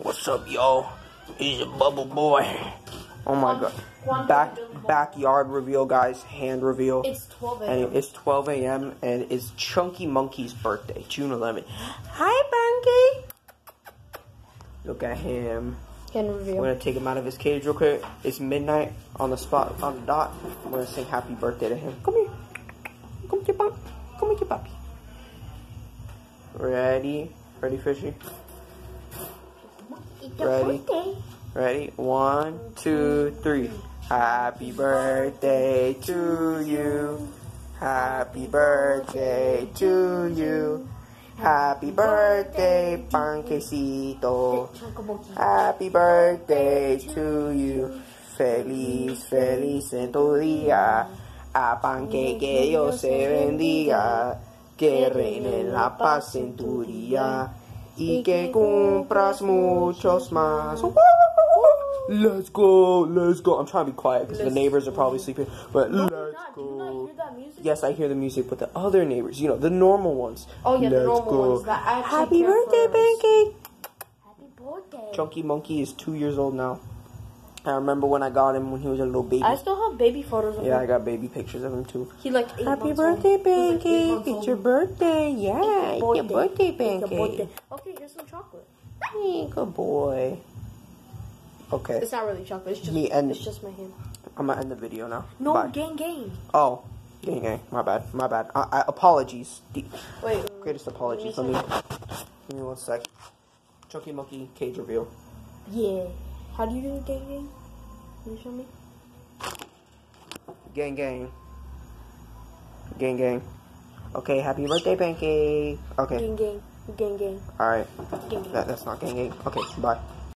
What's up, y'all? He's a Bubble Boi. Oh my um, god. Back backyard reveal, guys. Hand reveal. It's 12 And a.m. it's 12 a.m. and it's Chunky Monkey's birthday, June 11th. Hi, Bunky. Look at him. Hand reveal. We're gonna take him out of his cage real quick. It's midnight on the spot, on the dot. We're gonna sing happy birthday to him. Come here. Come here, pup. Come here, puppy. Ready? Ready, fishy? Ready? Ready? One, two, three. Happy birthday to you. Happy birthday to you. Happy birthday, Panquecito. Happy birthday to you. Feliz, feliz en tu día. A panque que Dios se bendiga. Que reine la paz en tu día. Y que cumplas muchos más. Let's go, let's go. I'm trying to be quiet because the neighbors are probably sleeping. But let's go. Yes, I hear the music, but the other neighbors, you know, the normal ones. Oh yeah, the Let's normal go. ones that Happy birthday. Pancake! Happy birthday. Chunky Monkey is two years old now. I remember when I got him when he was a little baby. I still have baby photos of him. Yeah, I got baby pictures of him too. He like eight Happy birthday. He's, like, Pancake! It's your birthday. Yeah, it's your birthday, a birthday. Pancake. Okay, here's some chocolate. Hey, good boy. Okay, It's not really chocolate. It's just Me and- it's just my hand. I'm gonna end the video now. No, Bye. gang, gang. Oh, gang, gang. My bad. My bad. I, I, apologies. The Wait. greatest apologies. Let Let me me. Give me one sec. Chunky Monkey cage reveal. Yeah. How do you do the gang, gang? Can you show me? Gang, gang. Gang, gang. Okay, happy birthday, Pancake. Okay, Gang, gang. Gang, gang. all right. Gang, gang. That, that's not gang, gang. Okay, bye.